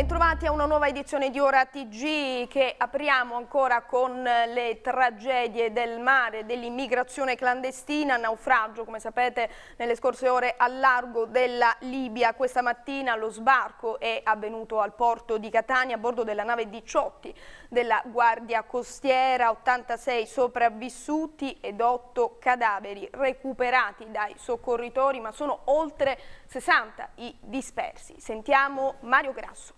Bentrovati a una nuova edizione di Ora TG che apriamo ancora con le tragedie del mare, dell'immigrazione clandestina, naufragio come sapete nelle scorse ore al largo della Libia. Questa mattina lo sbarco è avvenuto al porto di Catania a bordo della nave Diciotti della Guardia Costiera, 86 sopravvissuti ed 8 cadaveri recuperati dai soccorritori ma sono oltre 60 i dispersi. Sentiamo Mario Grasso.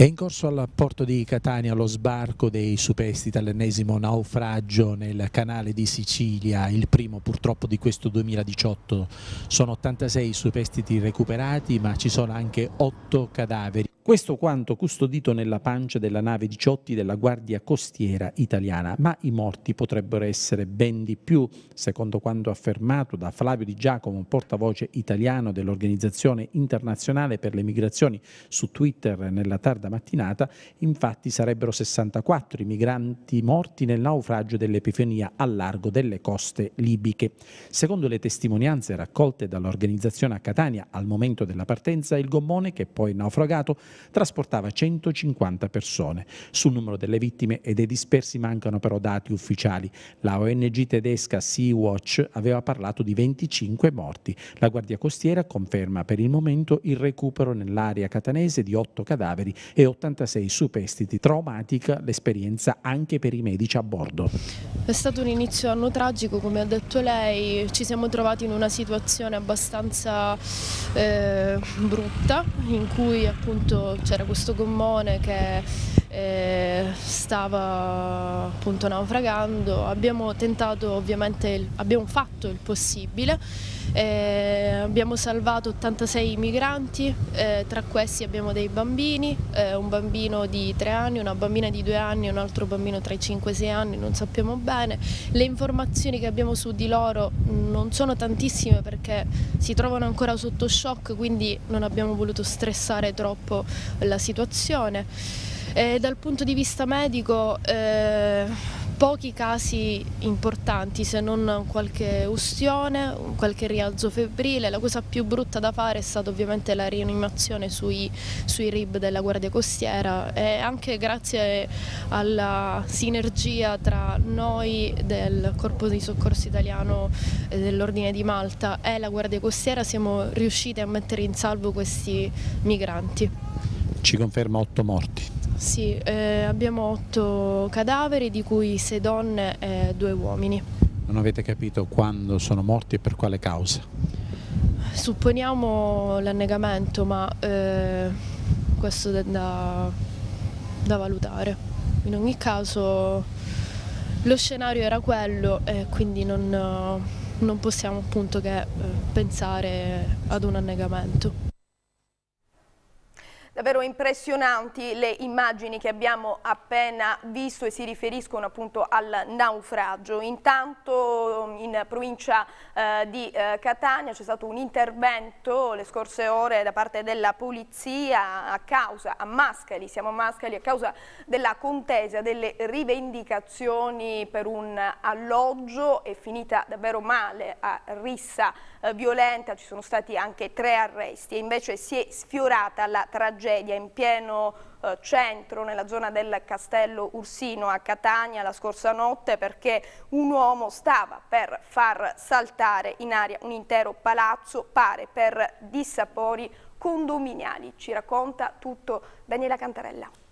È in corso al porto di Catania lo sbarco dei superstiti all'ennesimo naufragio nel canale di Sicilia, il primo purtroppo di questo 2018. Sono 86 superstiti recuperati ma ci sono anche 8 cadaveri. Questo quanto custodito nella pancia della nave 18 della Guardia Costiera italiana, ma i morti potrebbero essere ben di più, secondo quanto affermato da Flavio Di Giacomo, portavoce italiano dell'Organizzazione Internazionale per le Migrazioni su Twitter nella tarda mattinata, infatti sarebbero 64 i migranti morti nel naufragio dell'Epifania a largo delle coste libiche. Secondo le testimonianze raccolte dall'organizzazione a Catania al momento della partenza, il gommone che poi naufragato trasportava 150 persone. Sul numero delle vittime e dei dispersi mancano però dati ufficiali. La ONG tedesca Sea-Watch aveva parlato di 25 morti. La Guardia Costiera conferma per il momento il recupero nell'area catanese di 8 cadaveri e 86 superstiti. Traumatica l'esperienza anche per i medici a bordo. È stato un inizio anno tragico, come ha detto lei, ci siamo trovati in una situazione abbastanza eh, brutta in cui appunto c'era questo gommone che eh, stava appunto naufragando, abbiamo tentato ovviamente, abbiamo fatto il possibile, eh, abbiamo salvato 86 migranti, eh, tra questi abbiamo dei bambini, eh, un bambino di 3 anni, una bambina di 2 anni un altro bambino tra i 5 e i 6 anni, non sappiamo bene. Le informazioni che abbiamo su di loro non sono tantissime perché si trovano ancora sotto shock, quindi non abbiamo voluto stressare troppo la situazione. E dal punto di vista medico eh, pochi casi importanti se non qualche ustione, qualche rialzo febbrile. La cosa più brutta da fare è stata ovviamente la rianimazione sui, sui RIB della Guardia Costiera e anche grazie alla sinergia tra noi del Corpo di Soccorso Italiano dell'Ordine di Malta e la Guardia Costiera siamo riusciti a mettere in salvo questi migranti. Ci conferma otto morti. Sì, eh, abbiamo otto cadaveri, di cui sei donne e due uomini. Non avete capito quando sono morti e per quale causa? Supponiamo l'annegamento, ma eh, questo è da, da valutare. In ogni caso lo scenario era quello e quindi non, non possiamo appunto che eh, pensare ad un annegamento. Davvero impressionanti le immagini che abbiamo appena visto e si riferiscono appunto al naufragio. Intanto in provincia eh, di eh, Catania c'è stato un intervento le scorse ore da parte della polizia a causa, a Mascali, siamo a Mascali, a causa della contesa delle rivendicazioni per un alloggio, è finita davvero male a rissa eh, violenta, ci sono stati anche tre arresti e invece si è sfiorata la tragedia in pieno eh, centro, nella zona del Castello Ursino a Catania la scorsa notte perché un uomo stava per far saltare in aria un intero palazzo, pare per dissapori condominiali. Ci racconta tutto Daniela Cantarella.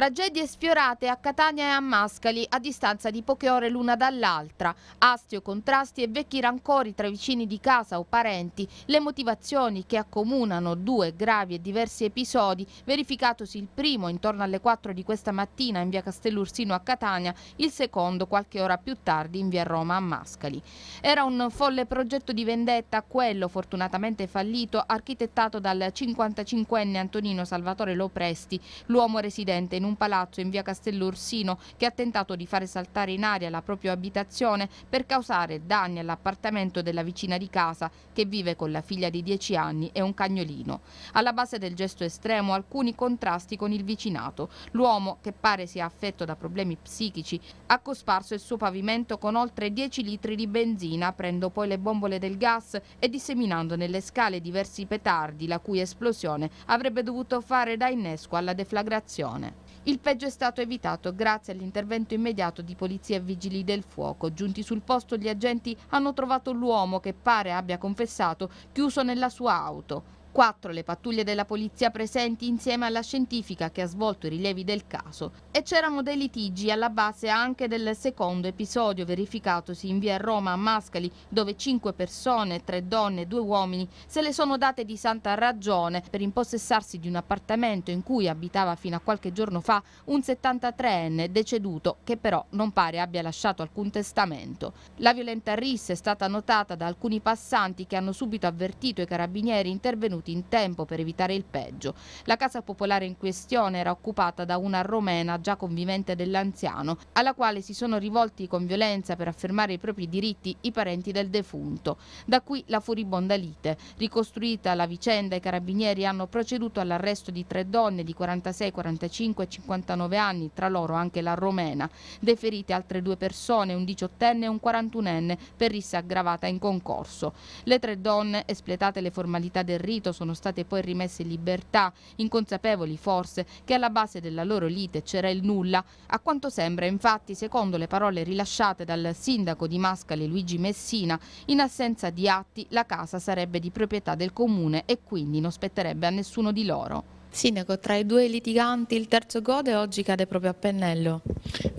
Tragedie sfiorate a Catania e a Mascali a distanza di poche ore l'una dall'altra. Astio, contrasti e vecchi rancori tra vicini di casa o parenti, le motivazioni che accomunano due gravi e diversi episodi, verificatosi il primo intorno alle 4 di questa mattina in via Castellursino a Catania, il secondo qualche ora più tardi in via Roma a Mascali. Era un folle progetto di vendetta, quello fortunatamente fallito, architettato dal 55enne Antonino Salvatore Lopresti, l'uomo residente in un palazzo in via Castellorsino che ha tentato di fare saltare in aria la propria abitazione per causare danni all'appartamento della vicina di casa che vive con la figlia di 10 anni e un cagnolino. Alla base del gesto estremo alcuni contrasti con il vicinato. L'uomo, che pare sia affetto da problemi psichici, ha cosparso il suo pavimento con oltre 10 litri di benzina, prendo poi le bombole del gas e disseminando nelle scale diversi petardi, la cui esplosione avrebbe dovuto fare da innesco alla deflagrazione. Il peggio è stato evitato grazie all'intervento immediato di polizia e vigili del fuoco. Giunti sul posto gli agenti hanno trovato l'uomo che pare abbia confessato chiuso nella sua auto. Quattro le pattuglie della polizia presenti insieme alla scientifica che ha svolto i rilievi del caso. E c'erano dei litigi alla base anche del secondo episodio verificatosi in via Roma a Mascali, dove cinque persone, tre donne e due uomini, se le sono date di santa ragione per impossessarsi di un appartamento in cui abitava fino a qualche giorno fa un 73enne deceduto che però non pare abbia lasciato alcun testamento. La violenta rissa è stata notata da alcuni passanti che hanno subito avvertito i carabinieri intervenuti intervenuti in tempo per evitare il peggio. La casa popolare in questione era occupata da una romena già convivente dell'anziano, alla quale si sono rivolti con violenza per affermare i propri diritti i parenti del defunto. Da qui la furibonda lite. Ricostruita la vicenda, i carabinieri hanno proceduto all'arresto di tre donne di 46, 45 e 59 anni, tra loro anche la romena. Deferite altre due persone, un diciottenne e un quarantunenne, per rissa aggravata in concorso. Le tre donne, espletate le formalità del rito, marito sono state poi rimesse in libertà, inconsapevoli forse che alla base della loro lite c'era il nulla. A quanto sembra, infatti, secondo le parole rilasciate dal sindaco di Mascali Luigi Messina, in assenza di atti la casa sarebbe di proprietà del comune e quindi non spetterebbe a nessuno di loro. Sindaco, tra i due litiganti il terzo gode oggi cade proprio a pennello.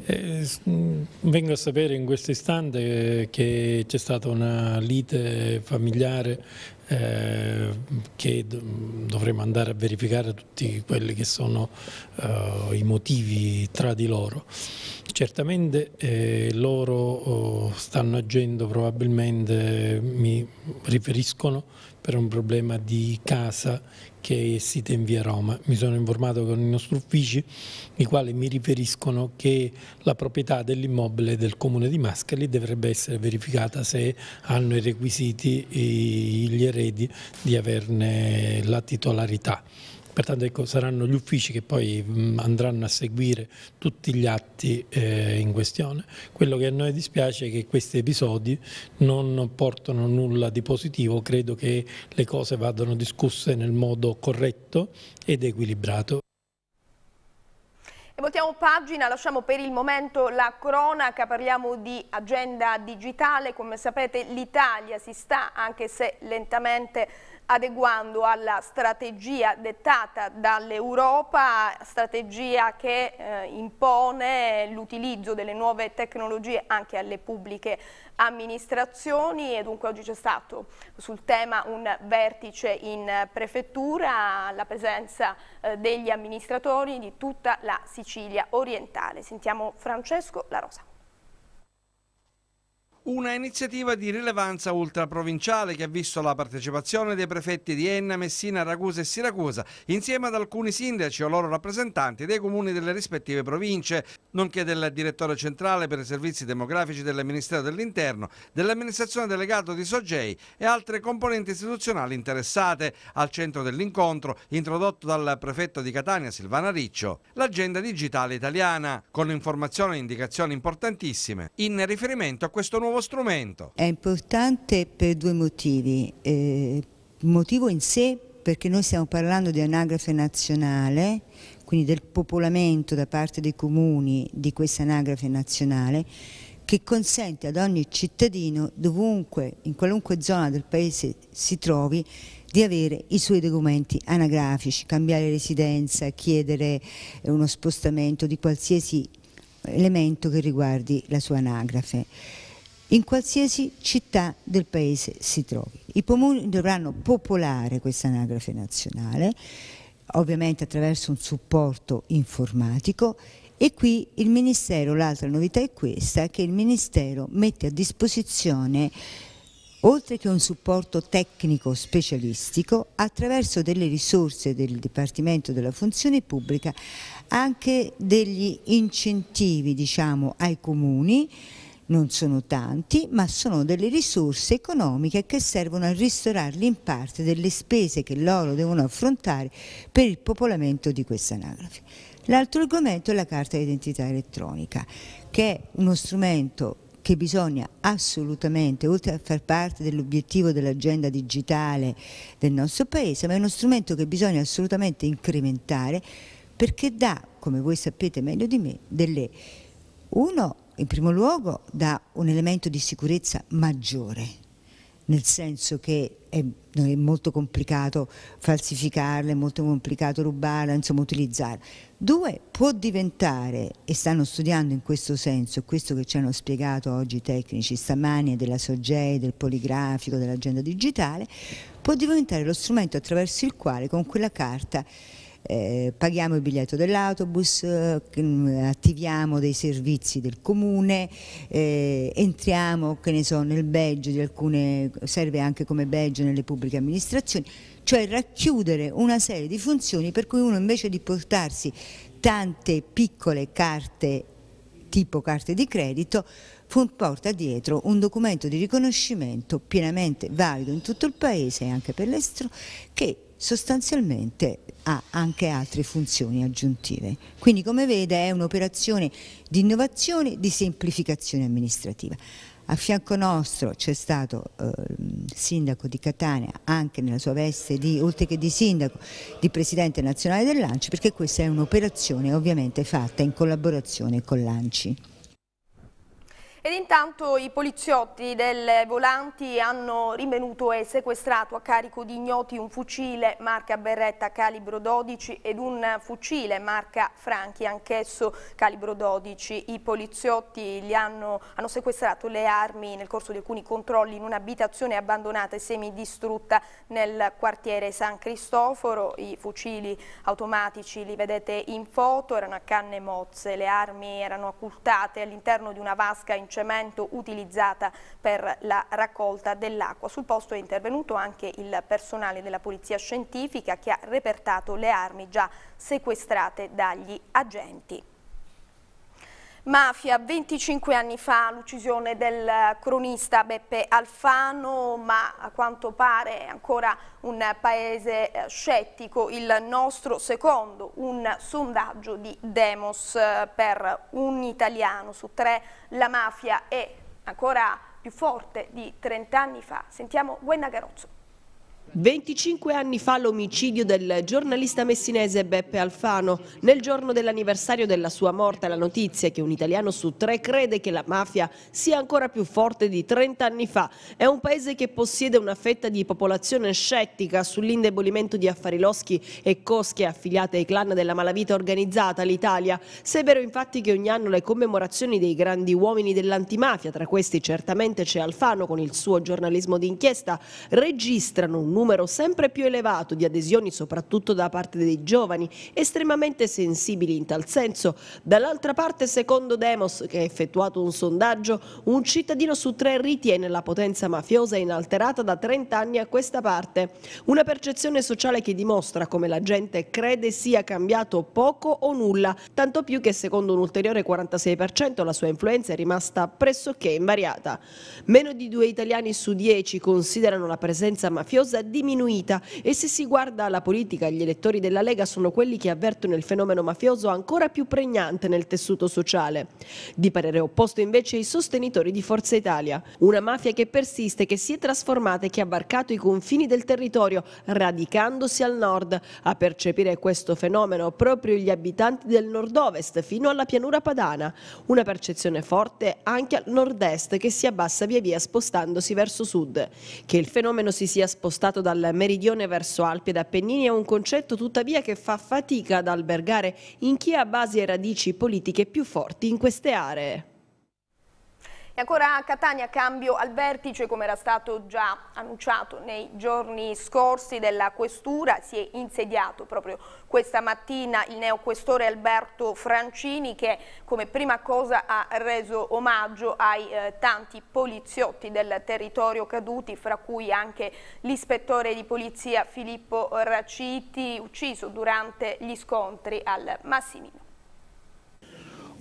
Eh, vengo a sapere in questo istante che c'è stata una lite familiare eh, che dovremo andare a verificare tutti quelli che sono eh, i motivi tra di loro. Certamente eh, loro oh, stanno agendo probabilmente, mi riferiscono, per un problema di casa che è sita in via Roma. Mi sono informato con i nostri uffici, i quali mi riferiscono che la proprietà dell'immobile del comune di Mascali dovrebbe essere verificata se hanno i requisiti gli eredi di averne la titolarità. Pertanto ecco, saranno gli uffici che poi mh, andranno a seguire tutti gli atti eh, in questione. Quello che a noi dispiace è che questi episodi non portano nulla di positivo, credo che le cose vadano discusse nel modo corretto ed equilibrato. E voltiamo pagina, lasciamo per il momento la cronaca, parliamo di agenda digitale, come sapete l'Italia si sta, anche se lentamente, adeguando alla strategia dettata dall'Europa, strategia che eh, impone l'utilizzo delle nuove tecnologie anche alle pubbliche amministrazioni e dunque oggi c'è stato sul tema un vertice in prefettura, la presenza eh, degli amministratori di tutta la Sicilia orientale. Sentiamo Francesco La Rosa. Una iniziativa di rilevanza ultraprovinciale che ha visto la partecipazione dei prefetti di Enna, Messina, Ragusa e Siracusa, insieme ad alcuni sindaci o loro rappresentanti dei comuni delle rispettive province, nonché del direttore centrale per i servizi demografici del Ministero dell'Interno, dell'amministrazione delegato di Sogei e altre componenti istituzionali interessate. Al centro dell'incontro, introdotto dal prefetto di Catania Silvana Riccio, l'agenda digitale italiana, con informazioni e indicazioni importantissime in riferimento a questo nuovo strumento. È importante per due motivi. Eh, motivo in sé perché noi stiamo parlando di anagrafe nazionale, quindi del popolamento da parte dei comuni di questa anagrafe nazionale, che consente ad ogni cittadino, dovunque, in qualunque zona del paese si trovi, di avere i suoi documenti anagrafici, cambiare residenza, chiedere uno spostamento di qualsiasi elemento che riguardi la sua anagrafe in qualsiasi città del paese si trovi. I comuni dovranno popolare questa anagrafe nazionale, ovviamente attraverso un supporto informatico e qui il Ministero, l'altra novità è questa, che il Ministero mette a disposizione oltre che un supporto tecnico specialistico, attraverso delle risorse del Dipartimento della Funzione Pubblica, anche degli incentivi diciamo, ai comuni, non sono tanti, ma sono delle risorse economiche che servono a ristorarli in parte delle spese che loro devono affrontare per il popolamento di questa anagrafe. L'altro argomento è la carta d'identità elettronica, che è uno strumento che bisogna assolutamente, oltre a far parte dell'obiettivo dell'agenda digitale del nostro Paese, ma è uno strumento che bisogna assolutamente incrementare perché dà, come voi sapete meglio di me, delle, uno, in primo luogo, dà un elemento di sicurezza maggiore nel senso che è, è, molto complicato falsificarla, è molto complicato rubarla, insomma utilizzarla. Due, può diventare, e stanno studiando in questo senso, questo che ci hanno spiegato oggi i tecnici stamani della SOGEI, del poligrafico, dell'agenda digitale, può diventare lo strumento attraverso il quale con quella carta eh, paghiamo il biglietto dell'autobus, eh, attiviamo dei servizi del comune, eh, entriamo so, nel badge di alcune, serve anche come badge nelle pubbliche amministrazioni, cioè racchiudere una serie di funzioni per cui uno invece di portarsi tante piccole carte tipo carte di credito porta dietro un documento di riconoscimento pienamente valido in tutto il paese e anche per l'estero che sostanzialmente ha anche altre funzioni aggiuntive. Quindi come vede è un'operazione di innovazione, di semplificazione amministrativa. A fianco nostro c'è stato eh, il sindaco di Catania, anche nella sua veste di, oltre che di sindaco, di presidente nazionale dell'Anci, perché questa è un'operazione ovviamente fatta in collaborazione con l'Anci. Ed intanto i poliziotti del Volanti hanno rinvenuto e sequestrato a carico di ignoti un fucile marca Berretta calibro 12 ed un fucile marca Franchi, anch'esso calibro 12. I poliziotti hanno, hanno, sequestrato le armi nel corso di alcuni controlli in un'abitazione abbandonata e semidistrutta nel quartiere San Cristoforo. I fucili automatici li vedete in foto, erano a canne mozze, le armi erano occultate all'interno di una vasca in cemento utilizzata per la raccolta dell'acqua. Sul posto è intervenuto anche il personale della Polizia Scientifica che ha repertato le armi già sequestrate dagli agenti. Mafia, 25 anni fa l'uccisione del cronista Beppe Alfano, ma a quanto pare ancora un paese eh, scettico il nostro, secondo un sondaggio di Demos eh, per un italiano su tre, la mafia è ancora più forte di 30 anni fa. Sentiamo Gwenna Garozzo. 25 anni fa l'omicidio del giornalista messinese Beppe Alfano. Nel giorno dell'anniversario della sua morte la notizia che un italiano su tre crede che la mafia sia ancora più forte di 30 anni fa. È un paese che possiede una fetta di popolazione scettica sull'indebolimento di affari loschi e cosche affiliate ai clan della malavita organizzata, l'Italia. Se è vero infatti che ogni anno le commemorazioni dei grandi uomini dell'antimafia, tra questi certamente c'è Alfano con il suo giornalismo d'inchiesta, registrano un numero sempre più elevato di adesioni soprattutto da parte dei giovani, estremamente sensibili in tal senso. Dall'altra parte, secondo Demos, che ha effettuato un sondaggio, un cittadino su tre ritiene la potenza mafiosa inalterata da 30 anni a questa parte. Una percezione sociale che dimostra come la gente crede sia cambiato poco o nulla, tanto più che secondo un ulteriore 46% la sua influenza è rimasta pressoché invariata. Meno di due italiani su dieci considerano la presenza mafiosa diminuita e se si guarda alla politica gli elettori della Lega sono quelli che avvertono il fenomeno mafioso ancora più pregnante nel tessuto sociale. Di parere opposto invece i sostenitori di Forza Italia, una mafia che persiste, che si è trasformata e che ha varcato i confini del territorio, radicandosi al nord. A percepire questo fenomeno proprio gli abitanti del nord-ovest fino alla pianura padana, una percezione forte anche al nord-est che si abbassa via via spostandosi verso sud. Che il fenomeno si sia spostato dal meridione verso Alpi ed Appennini è un concetto tuttavia che fa fatica ad albergare in chi ha basi e radici politiche più forti in queste aree. E ancora a Catania cambio al vertice come era stato già annunciato nei giorni scorsi della questura, si è insediato proprio questa mattina il neoquestore Alberto Francini che come prima cosa ha reso omaggio ai eh, tanti poliziotti del territorio caduti, fra cui anche l'ispettore di polizia Filippo Raciti, ucciso durante gli scontri al Massimino.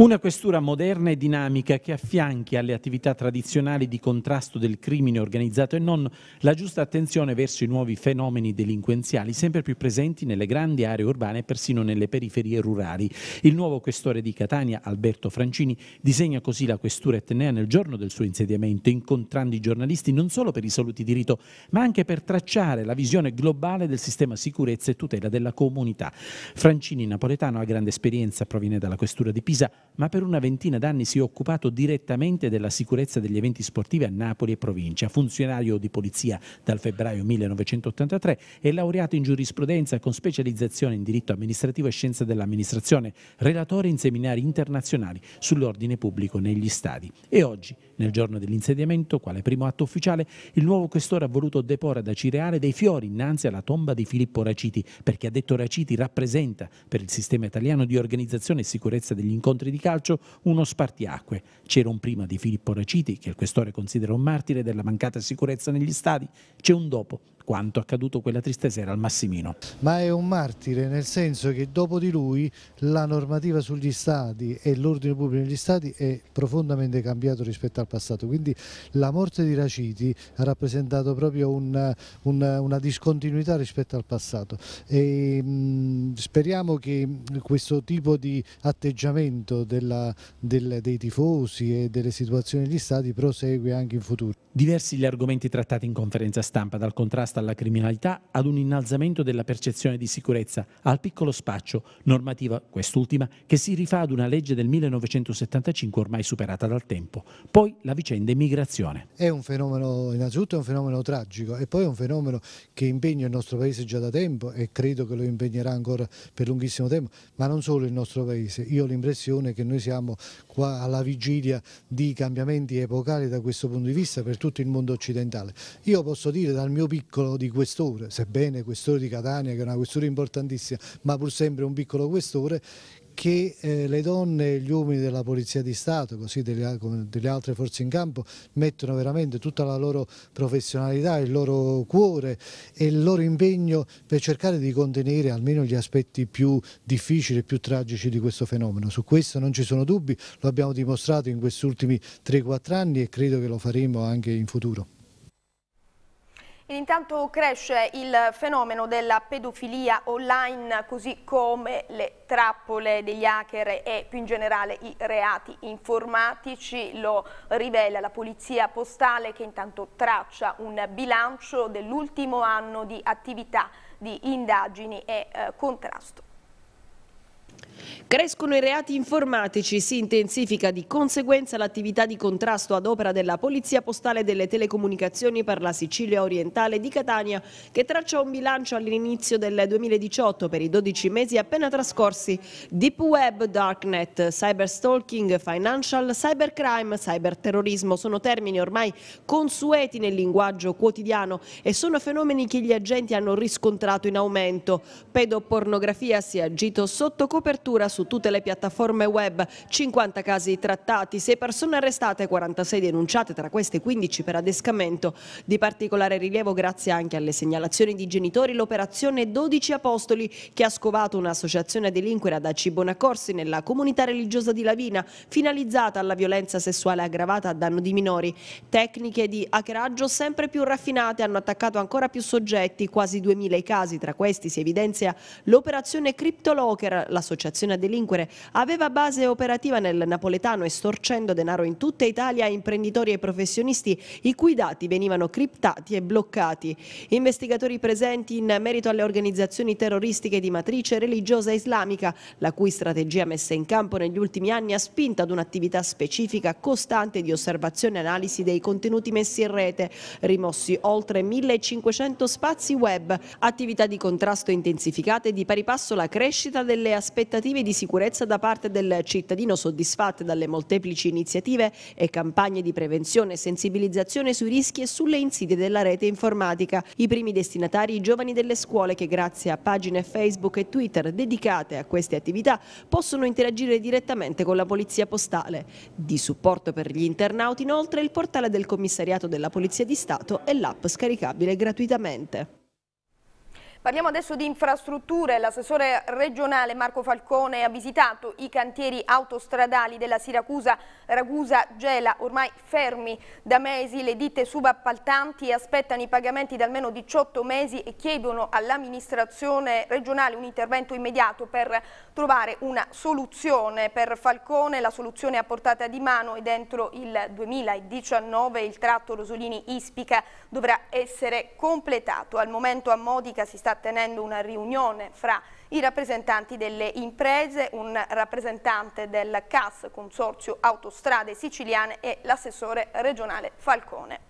Una questura moderna e dinamica che affianchi alle attività tradizionali di contrasto del crimine organizzato e non la giusta attenzione verso i nuovi fenomeni delinquenziali sempre più presenti nelle grandi aree urbane e persino nelle periferie rurali. Il nuovo questore di Catania, Alberto Francini, disegna così la questura etnea nel giorno del suo insediamento, incontrando i giornalisti non solo per i saluti di rito, ma anche per tracciare la visione globale del sistema sicurezza e tutela della comunità. Francini, napoletano, ha grande esperienza, proviene dalla questura di Pisa, ma per una ventina d'anni si è occupato direttamente della sicurezza degli eventi sportivi a Napoli e provincia. Funzionario di polizia dal febbraio 1983 è laureato in giurisprudenza con specializzazione in diritto amministrativo e scienza dell'amministrazione, relatore in seminari internazionali sull'ordine pubblico negli stadi. E oggi, nel giorno dell'insediamento, quale primo atto ufficiale, il nuovo questore ha voluto deporre da Cireale dei fiori innanzi alla tomba di Filippo Raciti, perché ha detto Raciti rappresenta per il sistema italiano di organizzazione e sicurezza degli incontri di calcio uno spartiacque. C'era un prima di Filippo Raciti, che il questore considera un martire della mancata sicurezza negli stadi, c'è un dopo, quanto accaduto quella triste sera al Massimino. Ma è un martire nel senso che dopo di lui la normativa sugli stadi e l'ordine pubblico negli stadi è profondamente cambiato rispetto al passato, quindi la morte di Raciti ha rappresentato proprio una, una, una discontinuità rispetto al passato e mh, speriamo che questo tipo di atteggiamento della, del, dei tifosi e delle situazioni negli stadi prosegue anche in futuro. Diversi gli argomenti trattati in conferenza stampa, dal contrasto alla criminalità ad un innalzamento della percezione di sicurezza, al piccolo spaccio, normativa quest'ultima che si rifà ad una legge del 1975 ormai superata dal tempo. Poi la vicenda immigrazione. È un fenomeno, innanzitutto è un fenomeno tragico e poi è un fenomeno che impegna il nostro paese già da tempo e credo che lo impegnerà ancora per lunghissimo tempo, ma non solo il nostro paese. Io ho l'impressione che noi siamo qua alla vigilia di cambiamenti epocali da questo punto di vista per tutto il mondo occidentale. Io posso dire dal mio piccolo di questore, sebbene questore di Catania che è una questura importantissima, ma pur sempre un piccolo questore, che eh, le donne e gli uomini della Polizia di Stato, così delle, delle, altre forze in campo, mettono veramente tutta la loro professionalità, il loro cuore e il loro impegno per cercare di contenere almeno gli aspetti più difficili e più tragici di questo fenomeno. Su questo non ci sono dubbi, lo abbiamo dimostrato in questi ultimi 3-4 anni e credo che lo faremo anche in futuro. Ed intanto cresce il fenomeno della pedofilia online così come le trappole degli hacker e più in generale i reati informatici, lo rivela la polizia postale che intanto traccia un bilancio dell'ultimo anno di attività di indagini e eh, contrasto. Crescono i reati informatici, si intensifica di conseguenza l'attività di contrasto ad opera della Polizia Postale delle Telecomunicazioni per la Sicilia orientale di Catania, che traccia un bilancio all'inizio del 2018 per i 12 mesi appena trascorsi. Deep Web, Darknet, Cyberstalking, Financial, Cybercrime, Cyberterrorismo sono termini ormai consueti nel linguaggio quotidiano e sono fenomeni che gli agenti hanno riscontrato in aumento. Pedopornografia si è agito sotto copertura su su tutte le piattaforme web, 50 casi trattati, 6 persone arrestate, 46 denunciate, tra queste 15 per adescamento. Di particolare rilievo grazie anche alle segnalazioni di genitori l'operazione 12 Apostoli che ha scovato un'associazione a delinquere ad Acibonaccorsi nella comunità religiosa di Lavina finalizzata alla violenza sessuale aggravata a danno di minori. Tecniche di hackeraggio sempre più raffinate hanno attaccato ancora più soggetti, quasi 2000 i casi, tra questi si evidenzia l'operazione CryptoLocker, l'associazione a delinquere aveva base operativa nel napoletano estorcendo denaro in tutta Italia a imprenditori e professionisti i cui dati venivano criptati e bloccati. Investigatori presenti in merito alle organizzazioni terroristiche di matrice religiosa islamica, la cui strategia messa in campo negli ultimi anni ha spinto ad un'attività specifica costante di osservazione e analisi dei contenuti messi in rete, rimossi oltre 1500 spazi web, attività di contrasto intensificate di pari passo la crescita delle aspettative informative di sicurezza da parte del cittadino soddisfatte dalle molteplici iniziative e campagne di prevenzione e sensibilizzazione sui rischi e sulle insidie della rete informatica. I primi destinatari i giovani delle scuole che grazie a pagine Facebook e Twitter dedicate a queste attività possono interagire direttamente con la Polizia Postale. Di supporto per gli internauti inoltre il portale del Commissariato della Polizia di Stato e l'app scaricabile gratuitamente. Parliamo adesso di infrastrutture. L'assessore regionale Marco Falcone ha visitato i cantieri autostradali della Siracusa Ragusa-Gela, ormai fermi da mesi. Le ditte subappaltanti aspettano i pagamenti da almeno 18 mesi e chiedono all'amministrazione regionale un intervento immediato per trovare una soluzione. Per Falcone la soluzione a portata di mano e dentro il 2019 il tratto Rosolini-Ispica dovrà essere completato. Al momento a Modica si sta sta tenendo una riunione fra i rappresentanti delle imprese, un rappresentante del CAS, Consorzio Autostrade Siciliane e l'assessore regionale Falcone.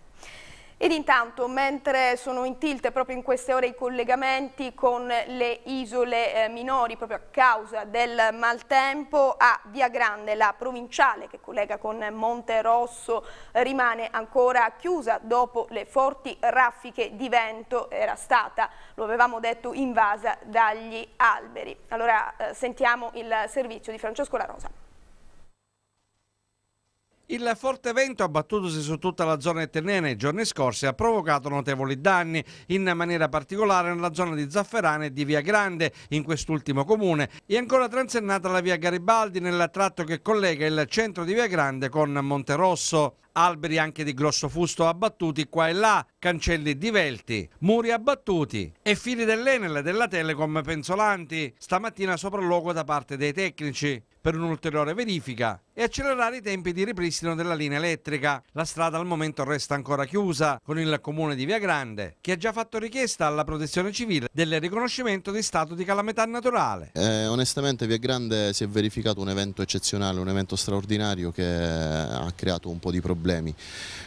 Ed intanto, mentre sono in tilt proprio in queste ore i collegamenti con le isole eh, minori, proprio a causa del maltempo, a Via Grande, la provinciale che collega con Monte Rosso, rimane ancora chiusa dopo le forti raffiche di vento, era stata, lo avevamo detto, invasa dagli alberi. Allora eh, sentiamo il servizio di Francesco La Rosa. Il forte vento abbattutosi su tutta la zona eternea nei giorni scorsi ha provocato notevoli danni, in maniera particolare nella zona di Zafferane e di Via Grande, in quest'ultimo comune, e ancora transennata la via Garibaldi nel tratto che collega il centro di Via Grande con Monterosso. Alberi anche di grosso fusto abbattuti qua e là, cancelli divelti, muri abbattuti e fili dell'Enel e della Telecom penzolanti, stamattina sopralluogo da parte dei tecnici per un'ulteriore verifica e accelerare i tempi di ripristino della linea elettrica. La strada al momento resta ancora chiusa con il comune di Via Grande che ha già fatto richiesta alla protezione civile del riconoscimento di stato di calamità naturale. Eh, onestamente Via Grande si è verificato un evento eccezionale, un evento straordinario che ha creato un po' di problemi.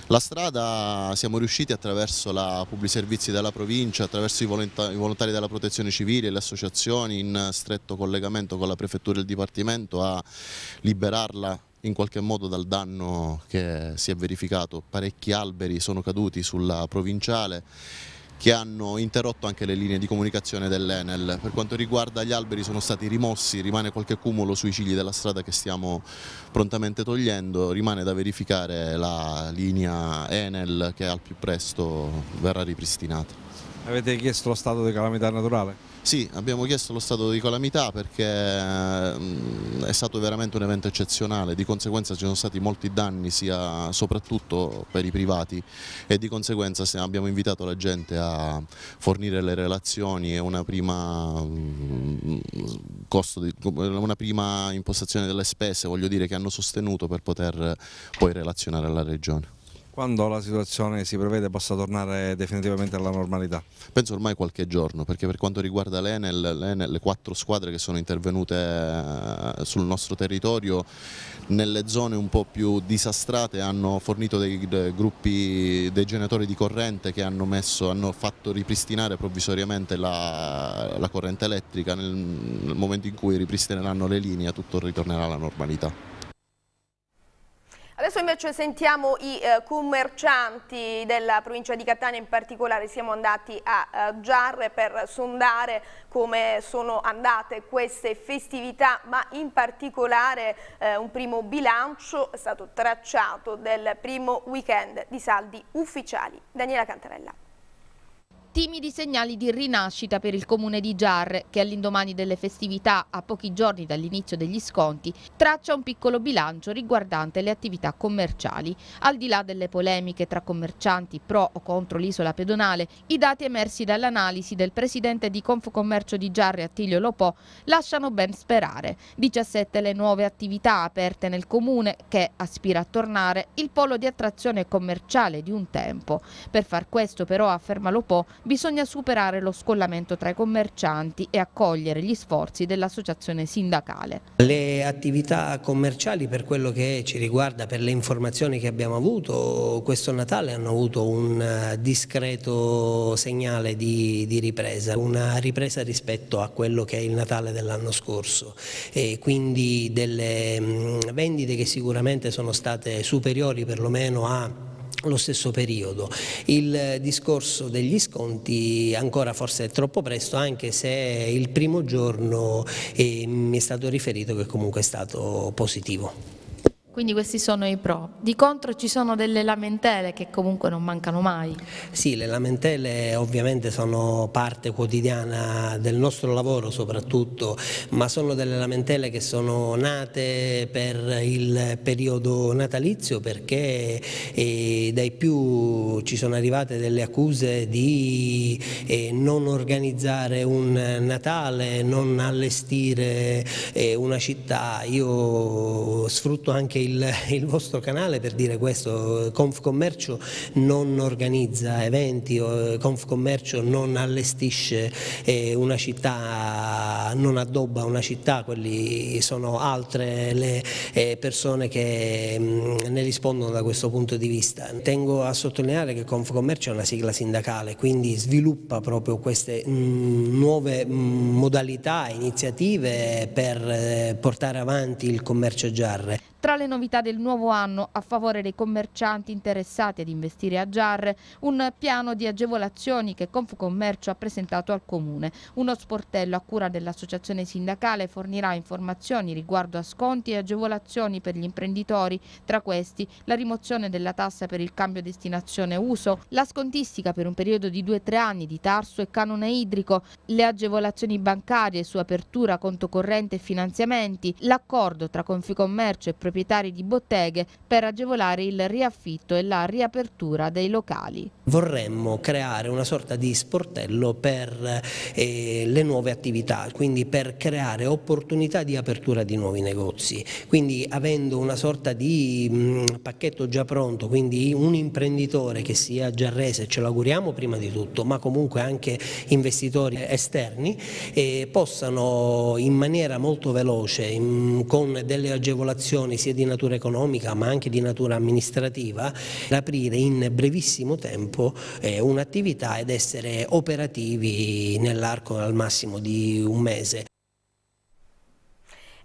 La strada siamo riusciti attraverso la pubblici servizi della provincia, attraverso i volontari della protezione civile, le associazioni in stretto collegamento con la prefettura e il dipartimento a liberarla in qualche modo dal danno che si è verificato. Parecchi alberi sono caduti sulla provinciale che hanno interrotto anche le linee di comunicazione dell'Enel. Per quanto riguarda gli alberi sono stati rimossi, rimane qualche cumulo sui cigli della strada che stiamo prontamente togliendo, rimane da verificare la linea Enel che al più presto verrà ripristinata. Avete chiesto lo stato di calamità naturale? Sì, abbiamo chiesto lo stato di calamità perché è stato veramente un evento eccezionale, di conseguenza ci sono stati molti danni sia soprattutto per i privati e di conseguenza abbiamo invitato la gente a fornire le relazioni e una prima, di, una prima impostazione delle spese voglio dire, che hanno sostenuto per poter poi relazionare alla Regione. Quando la situazione si prevede possa tornare definitivamente alla normalità? Penso ormai qualche giorno, perché per quanto riguarda l'Enel, le quattro squadre che sono intervenute eh, sul nostro territorio, nelle zone un po' più disastrate hanno fornito dei, dei gruppi dei generatori di corrente che hanno, messo, hanno fatto ripristinare provvisoriamente la, la corrente elettrica, nel, nel momento in cui ripristineranno le linee tutto ritornerà alla normalità. Adesso invece sentiamo i eh, commercianti della provincia di Catania, in particolare siamo andati a eh, Giarre per sondare come sono andate queste festività, ma in particolare eh, un primo bilancio è stato tracciato del primo weekend di saldi ufficiali. Daniela Cantarella. Timidi segnali di rinascita per il comune di Giarre, che all'indomani delle festività, a pochi giorni dall'inizio degli sconti, traccia un piccolo bilancio riguardante le attività commerciali. Al di là delle polemiche tra commercianti pro o contro l'isola pedonale, i dati emersi dall'analisi del presidente di Confcommercio di Giarre Attilio Lopò lasciano ben sperare. 17 le nuove attività aperte nel comune che aspira a tornare il polo di attrazione commerciale di un tempo. Per far questo però, afferma Lopò, bisogna superare lo scollamento tra i commercianti e accogliere gli sforzi dell'associazione sindacale. Le attività commerciali per quello che ci riguarda, per le informazioni che abbiamo avuto, questo Natale hanno avuto un eh, discreto segnale di, di ripresa, una ripresa rispetto a quello che è il Natale dell'anno scorso e quindi delle mm, vendite che sicuramente sono state superiori perlomeno a lo stesso periodo. Il discorso degli sconti ancora forse è troppo presto anche se il primo giorno mi è stato riferito che comunque è stato positivo. Quindi questi sono i pro. Di contro ci sono delle lamentele che comunque non mancano mai. Sì, le lamentele ovviamente sono parte quotidiana del nostro lavoro soprattutto, ma sono delle lamentele che sono nate per il periodo natalizio perché eh, dai più ci sono arrivate delle accuse di eh, non organizzare un Natale, non allestire eh, una città. Io sfrutto anche il, il, vostro canale per dire questo, Confcommercio non organizza eventi, Confcommercio non allestisce eh, una città, non addobba una città, quelli sono altre le eh, persone che mm, ne rispondono da questo punto di vista. Tengo a sottolineare che Confcommercio è una sigla sindacale, quindi sviluppa proprio queste mm, nuove mm, modalità, iniziative per eh, portare avanti il commercio giarre. Tra le novità del nuovo anno a favore dei commercianti interessati ad investire a Giarre, un piano di agevolazioni che Confcommercio ha presentato al Comune. Uno sportello a cura dell'associazione sindacale fornirà informazioni riguardo a sconti e agevolazioni per gli imprenditori, tra questi la rimozione della tassa per il cambio destinazione uso, la scontistica per un periodo di 2-3 anni di tarso e canone idrico, le agevolazioni bancarie su apertura, conto corrente e finanziamenti, l'accordo tra Confcommercio e proprietari di botteghe per agevolare il riaffitto e la riapertura dei locali. Vorremmo creare una sorta di sportello per eh, le nuove attività, quindi per creare opportunità di apertura di nuovi negozi, quindi avendo una sorta di mh, mm, pacchetto già pronto, quindi un imprenditore che sia già rese, ce l'auguriamo prima di tutto, ma comunque anche investitori esterni, eh, possano in maniera molto veloce, in, con delle agevolazioni sia di natura economica ma anche di natura amministrativa, aprire in brevissimo tempo eh, un'attività ed essere operativi nell'arco al massimo di un mese.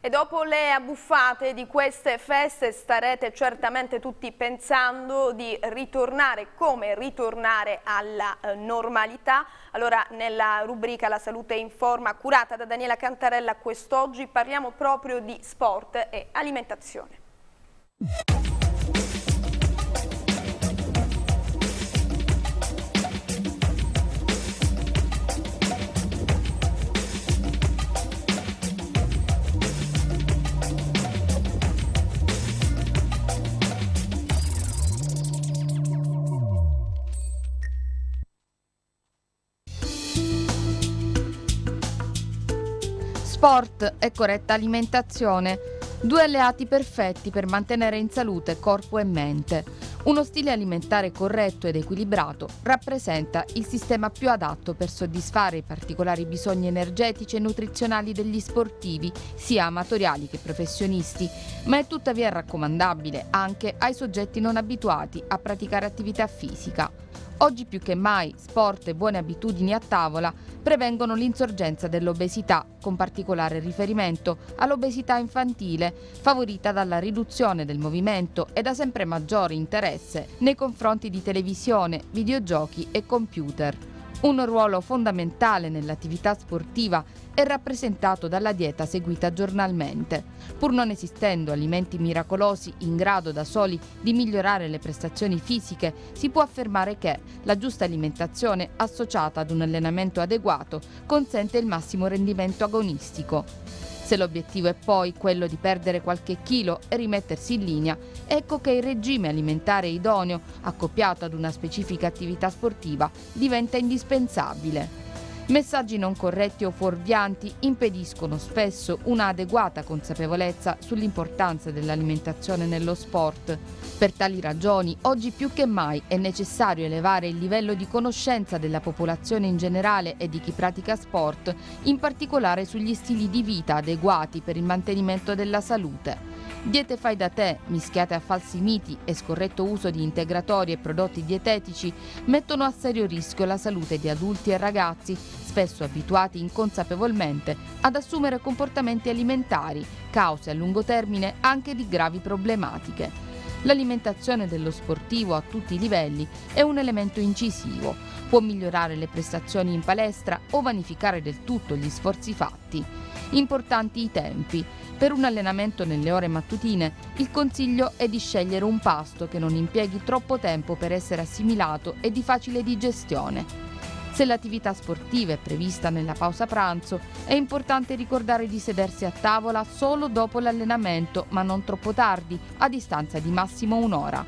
E dopo le abbuffate di queste feste starete certamente tutti pensando di ritornare, come ritornare alla eh, normalità. Allora nella rubrica La Salute in Forma curata da Daniela Cantarella quest'oggi parliamo proprio di sport e alimentazione. Sport e corretta alimentazione Due alleati perfetti per mantenere in salute corpo e mente. Uno stile alimentare corretto ed equilibrato rappresenta il sistema più adatto per soddisfare i particolari bisogni energetici e nutrizionali degli sportivi, sia amatoriali che professionisti, ma è tuttavia raccomandabile anche ai soggetti non abituati a praticare attività fisica. Oggi più che mai sport e buone abitudini a tavola prevengono l'insorgenza dell'obesità, con particolare riferimento all'obesità infantile, favorita dalla riduzione del movimento e da sempre maggiore interesse nei confronti di televisione, videogiochi e computer. Un ruolo fondamentale nell'attività sportiva è rappresentato dalla dieta seguita giornalmente. Pur non esistendo alimenti miracolosi in grado da soli di migliorare le prestazioni fisiche, si può affermare che la giusta alimentazione associata ad un allenamento adeguato consente il massimo rendimento agonistico. Se l'obiettivo è poi quello di perdere qualche chilo e rimettersi in linea, ecco che il regime alimentare idoneo, accoppiato ad una specifica attività sportiva, diventa indispensabile. Messaggi non corretti o fuorvianti impediscono spesso un'adeguata consapevolezza sull'importanza dell'alimentazione nello sport. Per tali ragioni, oggi più che mai è necessario elevare il livello di conoscenza della popolazione in generale e di chi pratica sport, in particolare sugli stili di vita adeguati per il mantenimento della salute. Diete fai da te, mischiate a falsi miti e scorretto uso di integratori e prodotti dietetici, mettono a serio rischio la salute di adulti e ragazzi, spesso abituati inconsapevolmente ad assumere comportamenti alimentari, cause a lungo termine anche di gravi problematiche. L'alimentazione dello sportivo a tutti i livelli è un elemento incisivo, può migliorare le prestazioni in palestra o vanificare del tutto gli sforzi fatti. Importanti i tempi. Per un allenamento nelle ore mattutine il consiglio è di scegliere un pasto che non impieghi troppo tempo per essere assimilato e di facile digestione. Se l'attività sportiva è prevista nella pausa pranzo, è importante ricordare di sedersi a tavola solo dopo l'allenamento, ma non troppo tardi, a distanza di massimo un'ora.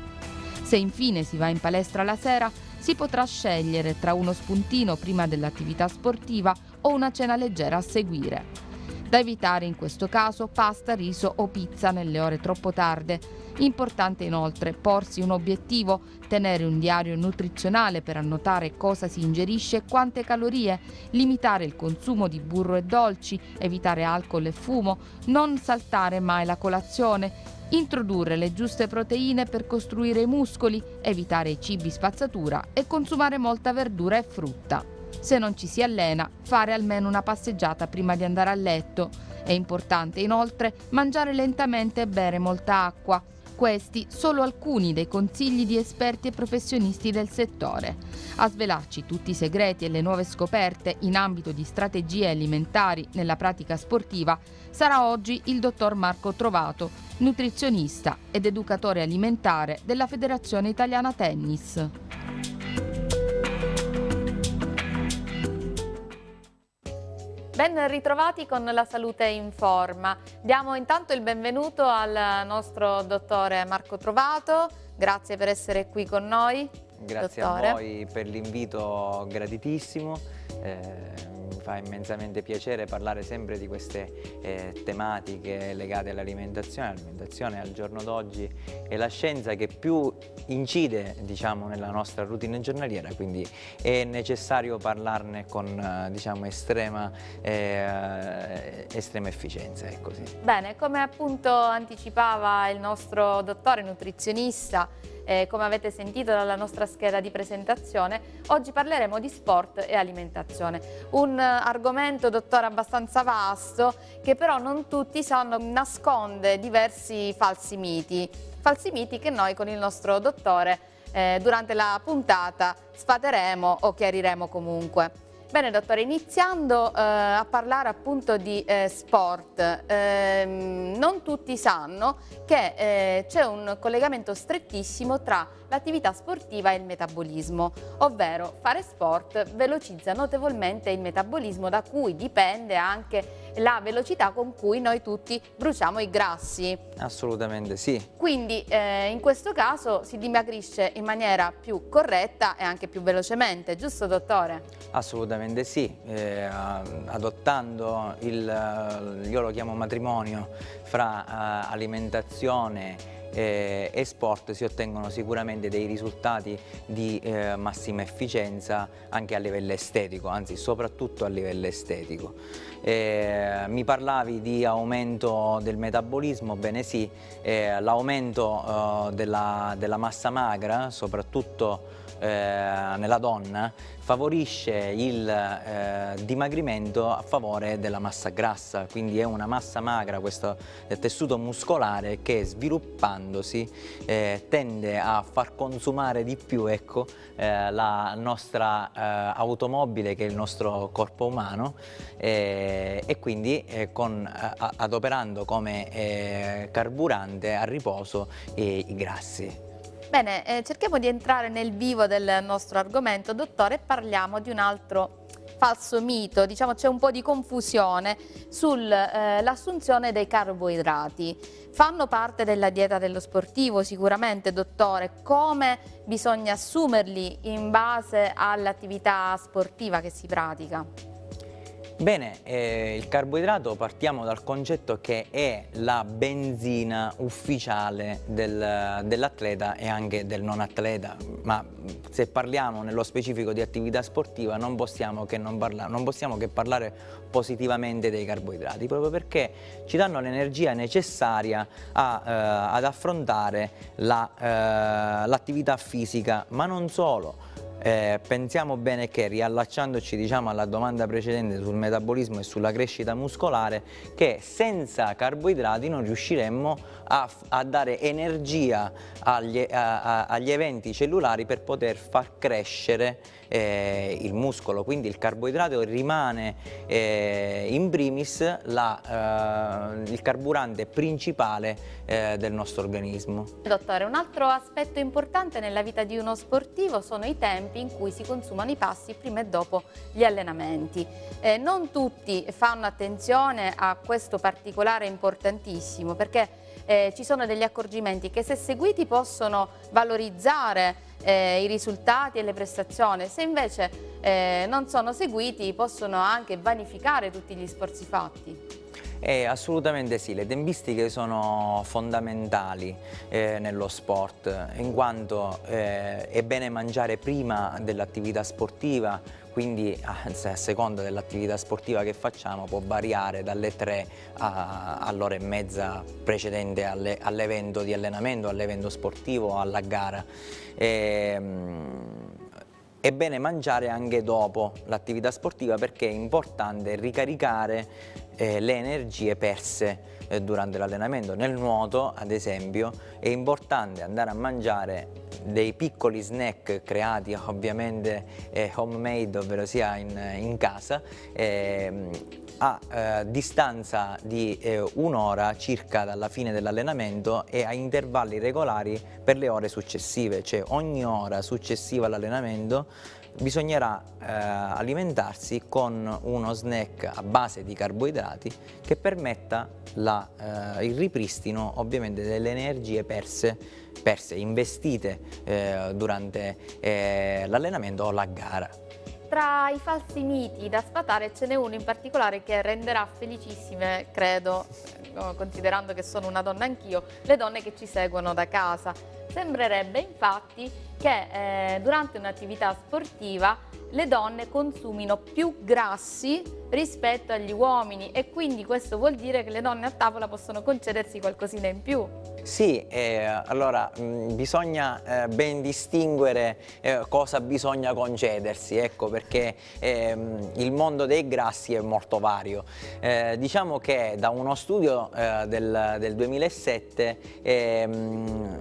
Se infine si va in palestra la sera, si potrà scegliere tra uno spuntino prima dell'attività sportiva o una cena leggera a seguire. Da evitare in questo caso pasta, riso o pizza nelle ore troppo tarde. Importante inoltre porsi un obiettivo, tenere un diario nutrizionale per annotare cosa si ingerisce e quante calorie, limitare il consumo di burro e dolci, evitare alcol e fumo, non saltare mai la colazione, introdurre le giuste proteine per costruire i muscoli, evitare i cibi spazzatura e consumare molta verdura e frutta. Se non ci si allena, fare almeno una passeggiata prima di andare a letto. È importante inoltre mangiare lentamente e bere molta acqua. Questi solo alcuni dei consigli di esperti e professionisti del settore. A svelarci tutti i segreti e le nuove scoperte in ambito di strategie alimentari nella pratica sportiva sarà oggi il dottor Marco Trovato, nutrizionista ed educatore alimentare della Federazione Italiana Tennis. Ben ritrovati con la salute in forma. Diamo intanto il benvenuto al nostro dottore Marco Trovato. Grazie per essere qui con noi. Grazie dottore. a voi per l'invito graditissimo. Eh, fa immensamente piacere parlare sempre di queste eh, tematiche legate all'alimentazione. L'alimentazione al giorno d'oggi è la scienza che più incide diciamo, nella nostra routine giornaliera, quindi è necessario parlarne con eh, diciamo, estrema, eh, estrema efficienza. È così. Bene, come appunto anticipava il nostro dottore nutrizionista, eh, come avete sentito dalla nostra scheda di presentazione, oggi parleremo di sport e alimentazione. Un eh, argomento, dottore, abbastanza vasto che però non tutti sanno nasconde diversi falsi miti. Falsi miti che noi con il nostro dottore eh, durante la puntata sfateremo o chiariremo comunque. Bene dottore, iniziando eh, a parlare appunto di eh, sport, eh, non tutti sanno che eh, c'è un collegamento strettissimo tra l'attività sportiva e il metabolismo, ovvero fare sport velocizza notevolmente il metabolismo da cui dipende anche la velocità con cui noi tutti bruciamo i grassi. Assolutamente sì. Quindi eh, in questo caso si dimagrisce in maniera più corretta e anche più velocemente, giusto dottore? Assolutamente sì, eh, adottando il, io lo chiamo matrimonio, fra uh, alimentazione eh, e sport si ottengono sicuramente dei risultati di eh, massima efficienza anche a livello estetico, anzi soprattutto a livello estetico. Eh, mi parlavi di aumento del metabolismo, bene sì, eh, l'aumento eh, della, della massa magra, soprattutto eh, nella donna, favorisce il eh, dimagrimento a favore della massa grassa, quindi è una massa magra questo tessuto muscolare che sviluppandosi eh, tende a far consumare di più ecco, eh, la nostra eh, automobile che è il nostro corpo umano eh, e quindi eh, con, adoperando come carburante a riposo i grassi. Bene, eh, cerchiamo di entrare nel vivo del nostro argomento, dottore, e parliamo di un altro falso mito, diciamo c'è un po' di confusione sull'assunzione eh, dei carboidrati. Fanno parte della dieta dello sportivo sicuramente, dottore, come bisogna assumerli in base all'attività sportiva che si pratica? Bene, eh, il carboidrato partiamo dal concetto che è la benzina ufficiale del, dell'atleta e anche del non atleta, ma se parliamo nello specifico di attività sportiva non possiamo che, non parla, non possiamo che parlare positivamente dei carboidrati, proprio perché ci danno l'energia necessaria a, eh, ad affrontare l'attività la, eh, fisica, ma non solo. Eh, pensiamo bene che riallacciandoci diciamo, alla domanda precedente sul metabolismo e sulla crescita muscolare che senza carboidrati non riusciremmo a, a dare energia agli, a, a, agli eventi cellulari per poter far crescere eh, il muscolo, quindi il carboidrato rimane eh, in primis la, eh, il carburante principale eh, del nostro organismo. Dottore, un altro aspetto importante nella vita di uno sportivo sono i tempi in cui si consumano i passi prima e dopo gli allenamenti. Eh, non tutti fanno attenzione a questo particolare importantissimo perché eh, ci sono degli accorgimenti che se seguiti possono valorizzare eh, i risultati e le prestazioni, se invece eh, non sono seguiti possono anche vanificare tutti gli sforzi fatti. Eh, assolutamente sì, le tempistiche sono fondamentali eh, nello sport in quanto eh, è bene mangiare prima dell'attività sportiva quindi a seconda dell'attività sportiva che facciamo può variare dalle 3 all'ora e mezza precedente all'evento di allenamento, all'evento sportivo, alla gara. E, ehm, è bene mangiare anche dopo l'attività sportiva perché è importante ricaricare eh, le energie perse eh, durante l'allenamento. Nel nuoto, ad esempio, è importante andare a mangiare dei piccoli snack creati ovviamente eh, homemade, ovvero sia in, in casa, eh, a eh, distanza di eh, un'ora circa dalla fine dell'allenamento e a intervalli regolari per le ore successive, cioè ogni ora successiva all'allenamento bisognerà eh, alimentarsi con uno snack a base di carboidrati che permetta la, eh, il ripristino ovviamente delle energie perse, perse investite eh, durante eh, l'allenamento o la gara. Tra i falsi miti da sfatare ce n'è uno in particolare che renderà felicissime, credo, eh, considerando che sono una donna anch'io, le donne che ci seguono da casa. Sembrerebbe infatti che eh, durante un'attività sportiva le donne consumino più grassi rispetto agli uomini e quindi questo vuol dire che le donne a tavola possono concedersi qualcosina in più. Sì, eh, allora mh, mm, bisogna eh, ben distinguere eh, cosa bisogna concedersi, ecco perché ehm, il mondo dei grassi è molto vario. Eh, diciamo che da uno studio eh, del, del, 2007 ehm,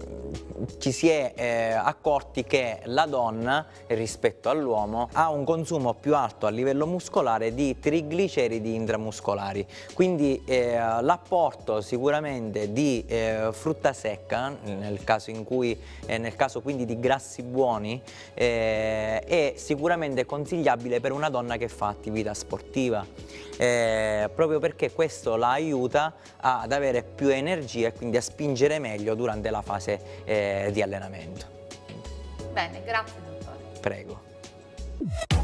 ci si è eh, accorti che la donna rispetto all'uomo ha un consumo più alto a livello muscolare di trigliceridi intramuscolari, quindi eh, l'apporto sicuramente di eh, frutta secca, nel caso, cui, eh, nel caso quindi di grassi buoni, eh, è sicuramente consigliabile per una donna che fa attività sportiva, eh, proprio perché questo la aiuta ad avere più energia e quindi a spingere meglio durante la fase eh, di allenamento. Bene, grazie dottore. Prego.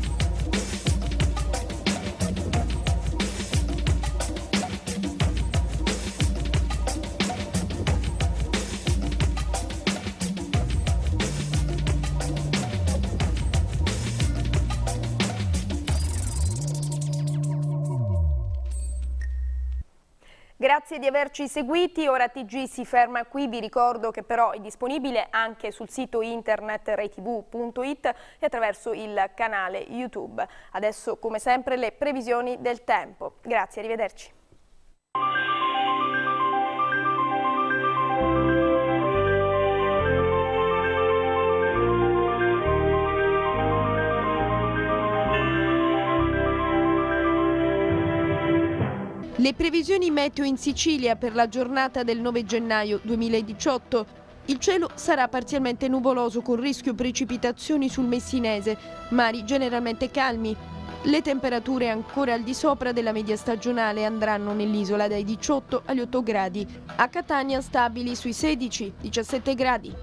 Grazie di averci seguiti, ora TG si ferma qui, vi ricordo che però è disponibile anche sul sito internet reitv.it e attraverso il canale YouTube. Adesso come sempre le previsioni del tempo. Grazie, arrivederci. Le previsioni meteo in Sicilia per la giornata del 9 gennaio 2018. Il cielo sarà parzialmente nuvoloso con rischio precipitazioni sul Messinese, mari generalmente calmi. Le temperature ancora al di sopra della media stagionale andranno nell'isola dai 18 agli 8 gradi. A Catania stabili sui 16-17 gradi.